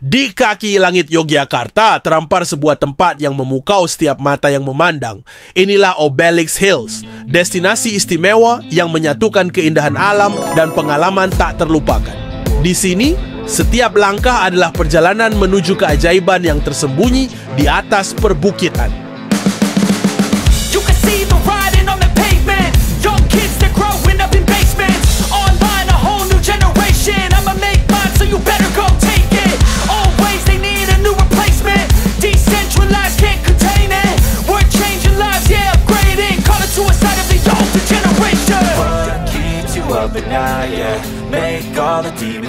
Di kaki langit Yogyakarta terdampar sebuah tempat yang memukau setiap mata yang memandang. Inilah Obelix Hills, destinasi istimewa yang menyatukan keindahan alam dan pengalaman tak terlupakan. Di sini, setiap langkah adalah perjalanan menuju keajaiban yang tersembunyi di atas perbukitan.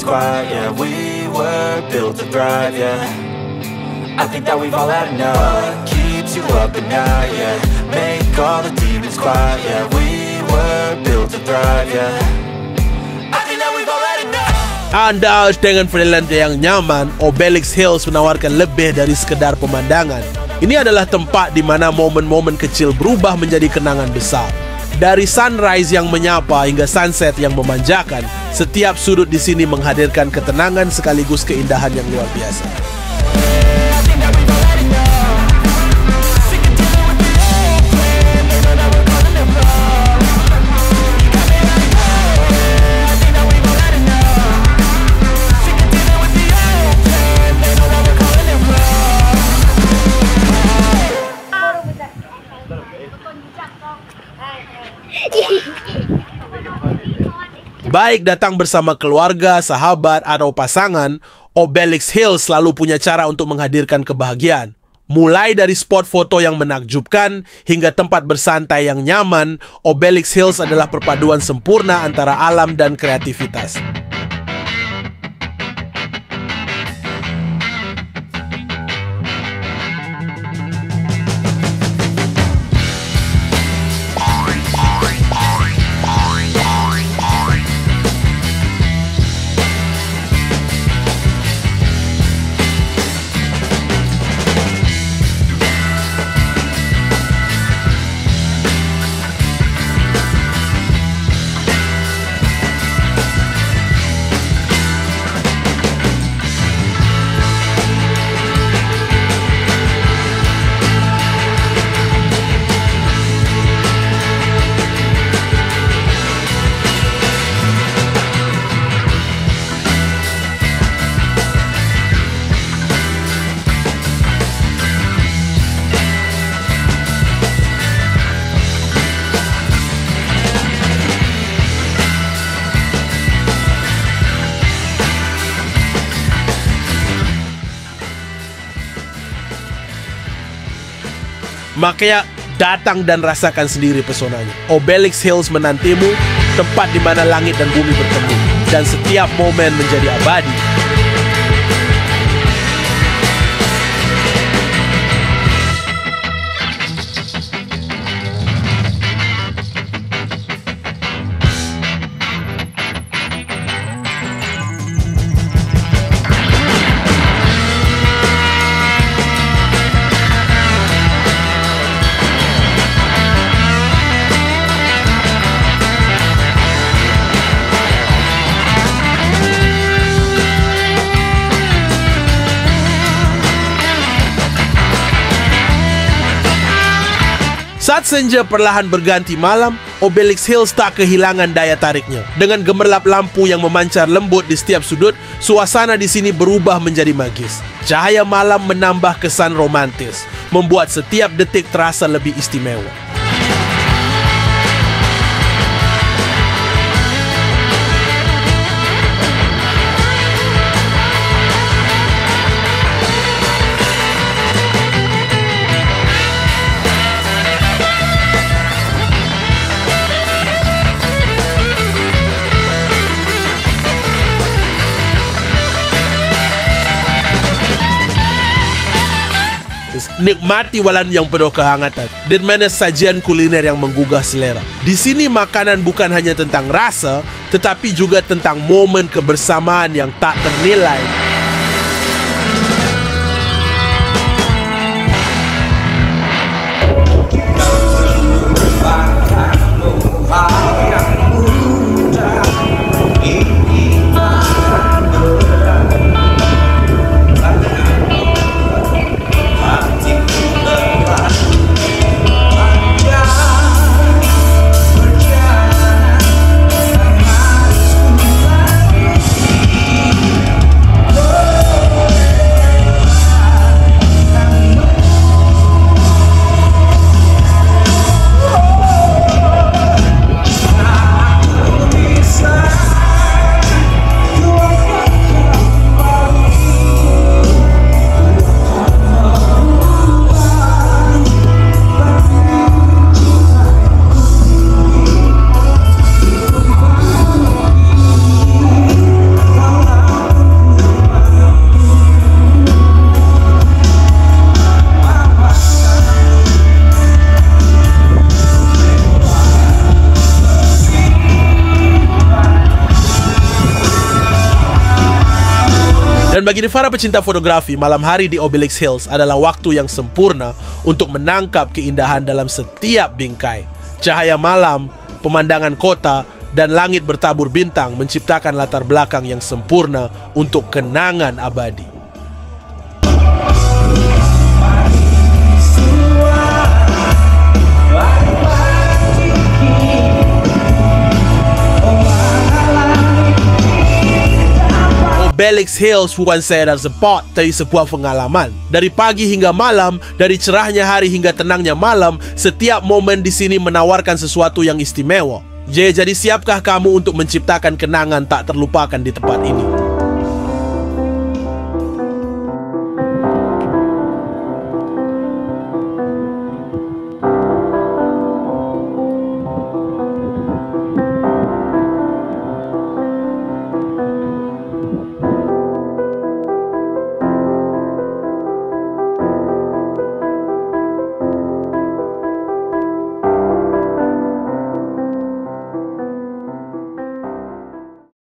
demons quiet, yeah We were built to thrive, yeah. I think that we've all had enough. What keeps you up at night, yeah? Make all the demons quiet, yeah. We were built to thrive, yeah. Anda dengan freelance yang nyaman, Obelix Hills menawarkan lebih dari sekedar pemandangan. Ini adalah tempat di mana momen-momen kecil berubah menjadi kenangan besar. Dari sunrise yang menyapa hingga sunset yang memanjakan, setiap sudut di sini menghadirkan ketenangan sekaligus keindahan yang luar biasa. Baik datang bersama keluarga, sahabat, atau pasangan, Obelix Hills selalu punya cara untuk menghadirkan kebahagiaan. Mulai dari spot foto yang menakjubkan hingga tempat bersantai yang nyaman, Obelix Hills adalah perpaduan sempurna antara alam dan kreativitas. Makanya datang dan rasakan sendiri pesonanya. Obelix Hills menantimu, tempat di mana langit dan bumi bertemu. Dan setiap momen menjadi abadi. Saat senja perlahan berganti malam, Obelix Hills tak kehilangan daya tariknya. Dengan gemerlap lampu yang memancar lembut di setiap sudut, suasana di sini berubah menjadi magis. Cahaya malam menambah kesan romantis, membuat setiap detik terasa lebih istimewa. Nikmati walan yang penuh kehangatan dan mana sajian kuliner yang menggugah selera. Di sini makanan bukan hanya tentang rasa, tetapi juga tentang momen kebersamaan yang tak ternilai. Dan bagi para pecinta fotografi, malam hari di Obelix Hills adalah waktu yang sempurna untuk menangkap keindahan dalam setiap bingkai. Cahaya malam, pemandangan kota, dan langit bertabur bintang menciptakan latar belakang yang sempurna untuk kenangan abadi. Obelix Hills bukan dan spot tapi sebuah pengalaman. Dari pagi hingga malam, dari cerahnya hari hingga tenangnya malam, setiap momen di sini menawarkan sesuatu yang istimewa. Jadi siapkah kamu untuk menciptakan kenangan tak terlupakan di tempat ini?